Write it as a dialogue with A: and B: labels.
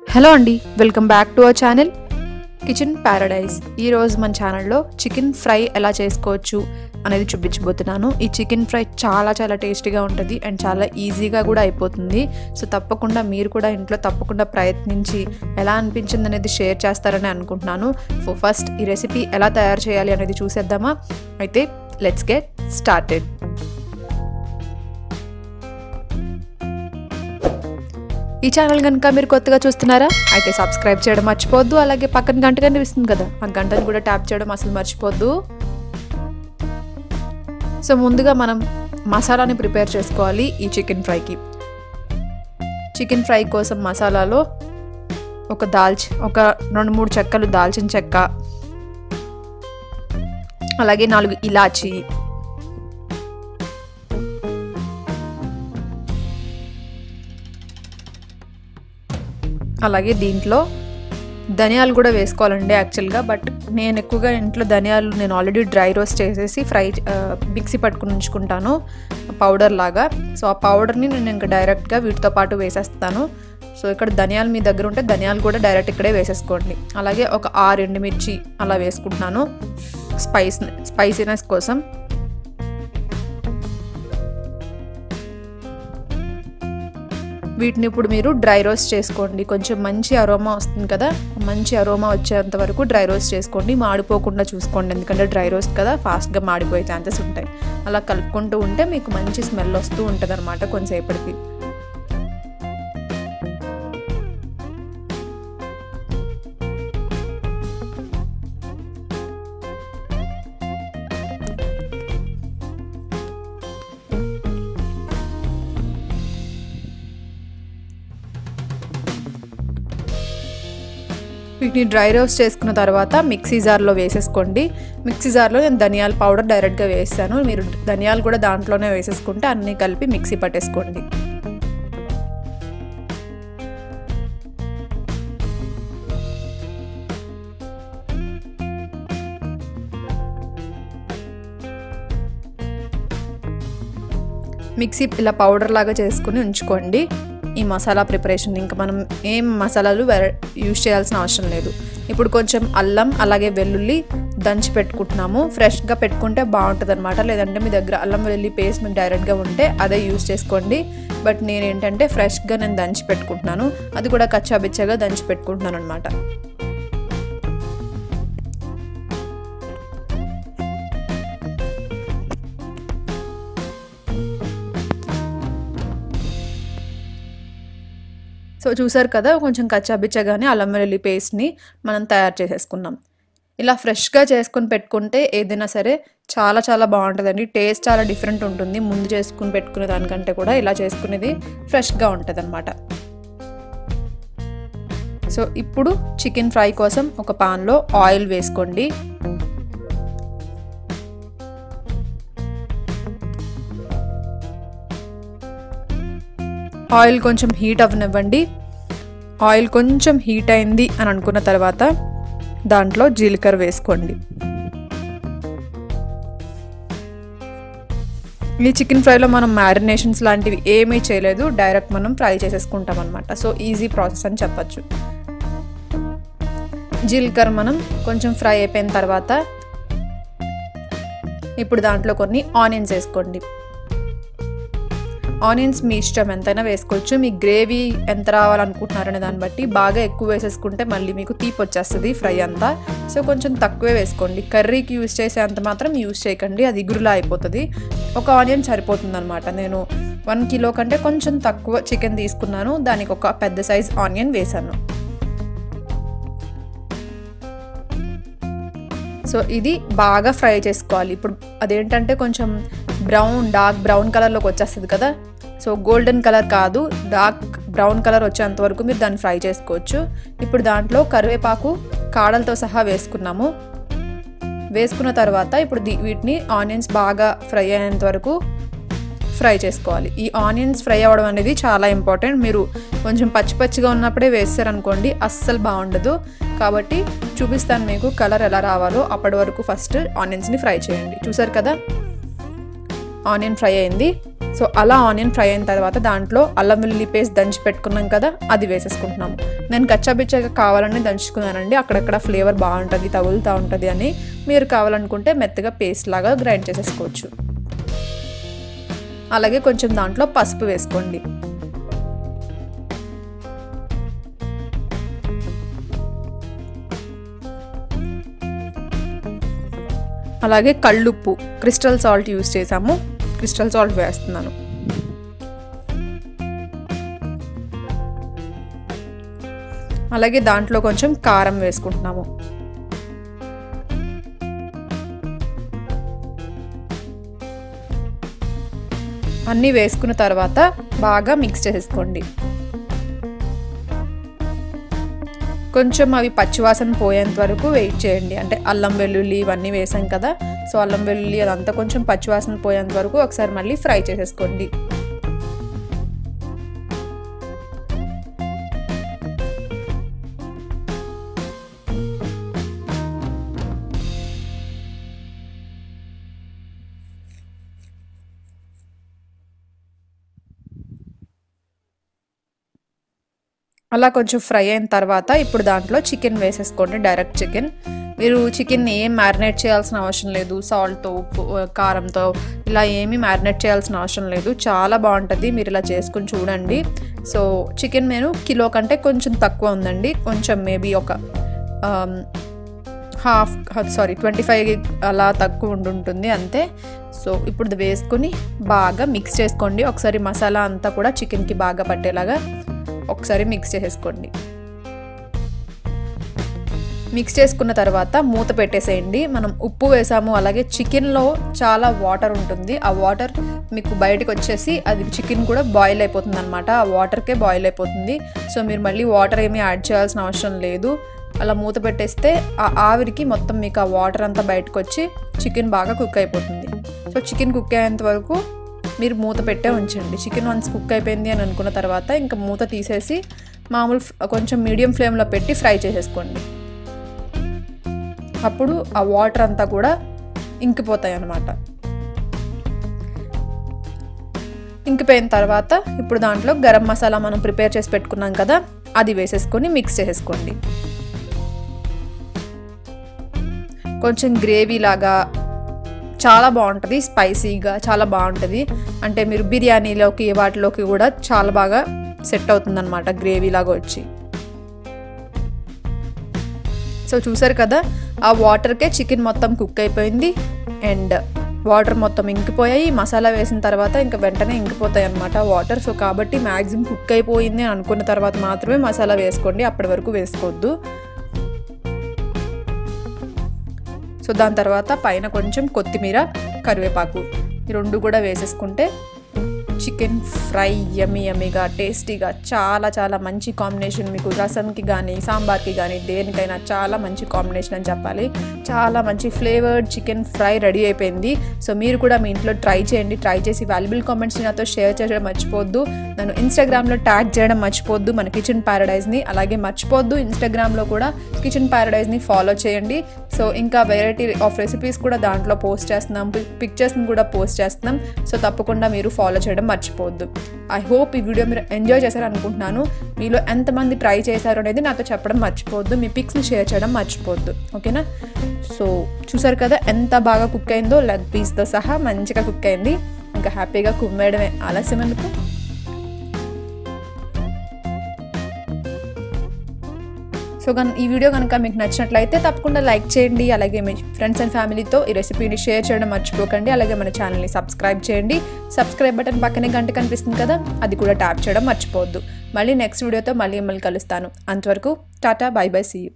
A: Hello అండి welcome back to our channel kitchen paradise. ఈరోజు మన ఛానల్లో చికెన్ ఫ్రై ఎలా చేసుకోవచ్చు అనేది చూపించబోతున్నాను. ఈ చికెన్ ఫ్రై చాలా చాలా టేస్టీగా ఉంటుంది అండ్ చాలా ఈజీగా కూడా అయిపోతుంది. సో తప్పకుండా మీరు కూడా ఇంట్లో తప్పకుండా ప్రయత్నించి ఎలా అనిపించింది అనేది షేర్ చేస్తారని అనుకుంటున్నాను. ఫస్ట్ ఈ రెసిపీ ఎలా తయారు చేయాలి అనేది చూసేద్దామా? అయితే లెట్స్ గెట్ స్టార్టెడ్ ఈ ఛానల్ కనుక మీరు కొత్తగా చూస్తున్నారా అయితే సబ్స్క్రైబ్ చేయడం మర్చిపోవద్దు. అలాగే పక్కన గంట కనిపిస్తుంది కదా ఆ గంటను కూడా ట్యాప్ చేయడం అసలు మర్చిపోద్దు సో ముందుగా మనం మసాలాని ప్రిపేర్ చేసుకోవాలి ఈ చికెన్ ఫ్రైకి చికెన్ ఫ్రై కోసం మసాలాలో ఒక దాల్చి ఒక రెండు మూడు చెక్కలు దాల్చిన చెక్క అలాగే నాలుగు ఇలాచి అలాగే దీంట్లో ధనియాలు కూడా వేసుకోవాలండి యాక్చువల్గా బట్ నేను ఎక్కువగా ఇంట్లో ధనియాలు నేను ఆల్రెడీ డ్రై రోస్ట్ చేసేసి ఫ్రై మిక్సీ పట్టుకుని ఉంచుకుంటాను పౌడర్ లాగా. సో ఆ పౌడర్ని నేను ఇంకా డైరెక్ట్గా వీటితో పాటు వేసేస్తాను. సో ఇక్కడ ధనియాలు మీ దగ్గర ఉంటే ధనియాలు కూడా డైరెక్ట్ ఇక్కడే వేసేసుకోండి. అలాగే ఒక ఆరు ఎండుమిర్చి అలా వేసుకుంటున్నాను స్పైస్ స్పైసీనెస్ కోసం. వీటిని ఇప్పుడు మీరు డ్రై రోస్ట్ చేసుకోండి. కొంచెం మంచి అరోమా వస్తుంది కదా? మంచి అరోమా వచ్చేంత వరకు డ్రై రోస్ట్ చేసుకోండి. మాడిపోకుండా చూసుకోండి. ఎందుకంటే డ్రై రోస్ట్ కదా ఫాస్ట్గా మాడిపోయే ఛాన్సెస్ ఉంటాయి. అలా కలుపుకుంటూ ఉంటే మీకు మంచి స్మెల్ వస్తూ ఉంటుంది అనమాట కొంచెంసేపటికి వీటిని డ్రై రోస్ట్ చేసుకున్న తర్వాత మిక్సీ జార్లో వేసేసుకోండి. మిక్సీ జార్లో నేను ధనియాల పౌడర్ డైరెక్ట్గా వేస్తాను. మీరు ధనియాలు కూడా దాంట్లోనే వేసేసుకుంటే అన్నీ కలిపి మిక్సీ పట్టేసుకోండి. మిక్సీ ఇలా పౌడర్ లాగా చేసుకుని ఉంచుకోండి. ఈ మసాలా ప్రిపరేషన్. ఇంకా మనం ఏం మసాలాలు యూజ్ చేయాల్సిన అవసరం లేదు. ఇప్పుడు కొంచెం అల్లం అలాగే వెల్లుల్లి దంచి పెట్టుకుంటున్నాము. ఫ్రెష్గా పెట్టుకుంటే బాగుంటుంది అనమాట లేదంటే మీ దగ్గర అల్లం వెల్లుల్లి పేస్ట్ మీకు డైరెక్ట్గా ఉంటే అదే యూజ్ చేసుకోండి. బట్ నేను ఏంటంటే ఫ్రెష్గా నేను దంచి పెట్టుకుంటున్నాను. అది కూడా కచ్చాబిచ్చాగా దంచి పెట్టుకుంటున్నాను అనమాట సో చూసారు కదా కొంచెం కచ్చాబిచ్చగానే అల్లం వెల్లుల్లి పేస్ట్ని మనం తయారు చేసేసుకున్నాం. ఇలా ఫ్రెష్గా చేసుకుని పెట్టుకుంటే ఏదైనా సరే చాలా చాలా బాగుంటుందండి. టేస్ట్ చాలా డిఫరెంట్ ఉంటుంది. ముందు చేసుకుని పెట్టుకునే దానికంటే కూడా ఇలా చేసుకునేది ఫ్రెష్గా ఉంటుంది అనమాట సో ఇప్పుడు చికెన్ ఫ్రై కోసం ఒక పాన్లో ఆయిల్ వేసుకోండి. ఆయిల్ కొంచెం హీట్ అవ్వనివ్వండి. ఆయిల్ కొంచెం హీట్ అయింది అని అనుకున్న తర్వాత దాంట్లో జీలకర్ర వేసుకోండి. ఈ చికెన్ ఫ్రైలో మనం మ్యారినేషన్స్ లాంటివి ఏమీ చేయలేదు. డైరెక్ట్ మనం ఫ్రై చేసేసుకుంటాం అనమాట సో ఈజీ ప్రాసెస్ అని చెప్పచ్చు. జీలకర్ర మనం కొంచెం ఫ్రై అయిపోయిన తర్వాత ఇప్పుడు దాంట్లో కొన్ని ఆనియన్స్ వేసుకోండి. ఆనియన్స్ మీ ఇష్టం ఎంతైనా వేసుకోవచ్చు. మీ గ్రేవీ ఎంత రావాలనుకుంటున్నారనే దాన్ని బట్టి బాగా ఎక్కువ వేసేసుకుంటే మళ్ళీ మీకు తీపి వచ్చేస్తుంది ఫ్రై అంతా. సో కొంచెం తక్కువే వేసుకోండి. కర్రీకి యూజ్ చేసే అంత మాత్రం యూజ్ చేయకండి. అది ఇగురులా అయిపోతుంది. ఒక ఆనియన్ సరిపోతుంది అనమాట నేను వన్ కిలో కంటే కొంచెం తక్కువ చికెన్ తీసుకున్నాను. దానికి ఒక పెద్ద సైజ్ ఆనియన్ వేసాను. సో ఇది బాగా ఫ్రై చేసుకోవాలి. ఇప్పుడు అదేంటంటే కొంచెం బ్రౌన్ డార్క్ బ్రౌన్ కలర్లోకి వచ్చేస్తుంది కదా. సో గోల్డెన్ కలర్ కాదు డార్క్ బ్రౌన్ కలర్ వచ్చేంత వరకు మీరు దాన్ని ఫ్రై చేసుకోవచ్చు. ఇప్పుడు దాంట్లో కరివేపాకు కాడలతో సహా వేసుకున్నాము. వేసుకున్న తర్వాత ఇప్పుడు వీటిని ఆనియన్స్ బాగా ఫ్రై అయ్యేంత వరకు ఫ్రై చేసుకోవాలి. ఈ ఆనియన్స్ ఫ్రై అవ్వడం అనేది చాలా ఇంపార్టెంట్. మీరు కొంచెం పచ్చి పచ్చిగా ఉన్నప్పుడే వేస్తారనుకోండి అస్సలు బాగుండదు. కాబట్టి చూపిస్తాను మీకు కలర్ ఎలా రావాలో. అప్పటి వరకు ఫస్ట్ ఆనియన్స్ని ఫ్రై చేయండి. చూసారు కదా? ఆనియన్ ఫ్రై అయింది. సో అలా ఆనియన్ ఫ్రై అయిన తర్వాత దాంట్లో అల్లం వెల్లుల్లి పేస్ట్ దంచి పెట్టుకున్నాం కదా అది వేసేసుకుంటున్నాం నేను గచ్చాబిచ్చగా కావాలని దంచుకున్నానండి అక్కడక్కడ ఫ్లేవర్ బాగుంటుంది తగులుతూ ఉంటుంది అని. మీరు కావాలనుకుంటే మెత్తగా పేస్ట్ లాగా గ్రైండ్ చేసేసుకోవచ్చు. అలాగే కొంచెం దాంట్లో పసుపు వేసుకోండి. అలాగే కళ్ళుప్పు క్రిస్టల్ సాల్ట్ యూస్ చేసాము క్రిస్టల్ సాల్ట్ వేస్తున్నాను. అలాగే దాంట్లో కొంచెం కారం వేసుకుంటున్నాము. అన్నీ వేసుకున్న తర్వాత బాగా మిక్స్ చేసుకోండి కొంచెం అవి పచ్చివాసన పోయేంత వరకు వెయిట్ చేయండి. అంటే అల్లం వెల్లుల్లి ఇవన్నీ వేసాం కదా సో అల్లం వెల్లుల్లి అదంతా కొంచెం పచ్చివాసన పోయేంత వరకు ఒకసారి మళ్ళీ ఫ్రై చేసేసుకోండి. అలా కొంచెం ఫ్రై అయిన తర్వాత ఇప్పుడు దాంట్లో చికెన్ వేసేసుకోండి డైరెక్ట్ చికెన్. మీరు చికెన్ని ఏం మ్యారినేట్ చేయాల్సిన అవసరం లేదు సాల్ట్తో ఉప్పు కారంతో ఇలా ఏమీ మ్యారినేట్ చేయాల్సిన అవసరం లేదు. చాలా బాగుంటుంది మీరు ఇలా చేసుకుని చూడండి. సో చికెన్ నేను కిలో కంటే కొంచెం తక్కువ ఉందండి. కొంచెం మేబీ ఒక హాఫ్ సారీ ట్వంటీ ఫైవ్ అలా తక్కువ ఉండుంటుంది అంతే. సో ఇప్పుడు వేసుకొని బాగా మిక్స్ చేసుకోండి. ఒకసారి మసాలా అంతా కూడా చికెన్కి బాగా పట్టేలాగా ఒకసారి మిక్స్ చేసేసుకోండి. మిక్స్ చేసుకున్న తర్వాత మూత పెట్టేసేయండి. మనం ఉప్పు వేసాము అలాగే చికెన్లో చాలా వాటర్ ఉంటుంది. ఆ వాటర్ మీకు బయటకు వచ్చేసి అది చికెన్ కూడా బాయిల్ అయిపోతుంది అనమాట ఆ వాటర్కే బాయిల్ అయిపోతుంది. సో మీరు మళ్ళీ వాటర్ ఏమీ యాడ్ చేయాల్సిన అవసరం లేదు. అలా మూత పెట్టేస్తే ఆ ఆవిరికి మొత్తం మీకు ఆ వాటర్ అంతా బయటకు వచ్చి చికెన్ బాగా కుక్ అయిపోతుంది. సో చికెన్ కుక్ అయ్యేంత వరకు మీరు మూత పెట్టే ఉంచండి. చికెన్ వన్స్ కుక్ అయిపోయింది అని అనుకున్న తర్వాత ఇంకా మూత తీసేసి మామూలు కొంచెం మీడియం ఫ్లేమ్లో పెట్టి ఫ్రై చేసేసుకోండి. అప్పుడు ఆ వాటర్ అంతా కూడా ఇంకిపోతాయి అన్నమాట. ఇంకిపోయిన తర్వాత ఇప్పుడు దాంట్లో గరం మసాలా మనం ప్రిపేర్ చేసి పెట్టుకున్నాం కదా అది వేసేసుకొని మిక్స్ చేసేసుకోండి. కొంచెం గ్రేవీ లాగా చాలా బాగుంటుంది స్పైసీగా చాలా బాగుంటుంది. అంటే మీరు బిర్యానీలోకి వాటిలోకి కూడా చాలా బాగా సెట్ అవుతుందన్నమాట గ్రేవీ లాగా వచ్చి. సో చూసారు కదా ఆ వాటర్కే చికెన్ మొత్తం కుక్ అయిపోయింది. అండ్ వాటర్ మొత్తం ఇంకిపోయాయి. మసాలా వేసిన తర్వాత ఇంకా వెంటనే ఇంకిపోతాయి అనమాట వాటర్ సో కాబట్టి మ్యాక్సిమం కుక్ అయిపోయింది అనుకున్న తర్వాత మాత్రమే మసాలా వేసుకోండి. అప్పటి వరకు వేసుకోవద్దు. సో దాని తర్వాత పైన కొంచెం కొత్తిమీర కరివేపాకు ఈ రెండు కూడా వేసేసుకుంటే చికెన్ ఫ్రై యమీ యమీగా టేస్టీగా చాలా చాలా మంచి కాంబినేషన్ మీకు రసంకి కానీ సాంబార్కి కానీ దేనికైనా చాలా మంచి కాంబినేషన్ అని చెప్పాలి. చాలా మంచి ఫ్లేవర్డ్ చికెన్ ఫ్రై రెడీ అయిపోయింది. సో మీరు కూడా మీ ఇంట్లో ట్రై చేయండి. ట్రై చేసి వాల్యుబుల్ కామెంట్స్ నాతో షేర్ చేయడం మర్చిపోద్దు. నన్ను ఇన్స్టాగ్రామ్లో ట్యాగ్ చేయడం మర్చిపోద్దు. మన కిచెన్ ప్యారడైజ్ని అలాగే మర్చిపోద్దు. ఇన్స్టాగ్రామ్లో కూడా కిచెన్ ప్యారడైజ్ని ఫాలో చేయండి. సో ఇంకా వెరైటీ ఆఫ్ రెసిపీస్ కూడా దాంట్లో పోస్ట్ చేస్తున్నాం. పిక్చర్స్ని కూడా పోస్ట్ చేస్తున్నాం. సో తప్పకుండా మీరు ఫాలో చేయడం మర్చిపోవద్దు. ఐ హోప్ ఈ వీడియో మీరు ఎంజాయ్ చేశారు అనుకుంటున్నాను మీలో ఎంతమంది ట్రై చేశారు అనేది నాతో చెప్పడం మర్చిపోవద్దు. మీ పిక్స్ని షేర్ చేయడం మర్చిపోవద్దు. ఓకేనా సో చూసారు కదా ఎంత బాగా కుక్ అయిందో? లెగ్ పీస్తో సహా మంచిగా కుక్ అయింది. ఇంకా హ్యాపీగా కుమ్మేయడమే ఆలస్యం ఎందుకు? సో ఈ వీడియో కనుక మీకు నచ్చినట్లయితే తప్పకుండా లైక్ చేయండి. అలాగే మీ ఫ్రెండ్స్ అండ్ ఫ్యామిలీతో ఈ రెసిపీని షేర్ చేయడం మర్చిపోకండి. అలాగే మన ఛానల్ని సబ్స్క్రైబ్ చేయండి. సబ్స్క్రైబ్ బటన్ పక్కనే గంట కనిపిస్తుంది కదా అది కూడా ట్యాప్ చేయడం మర్చిపోవద్దు. మళ్ళీ నెక్స్ట్ వీడియోతో మళ్ళీ మిమ్మల్ని కలుస్తాను. అంతవరకు tata bye bye see you.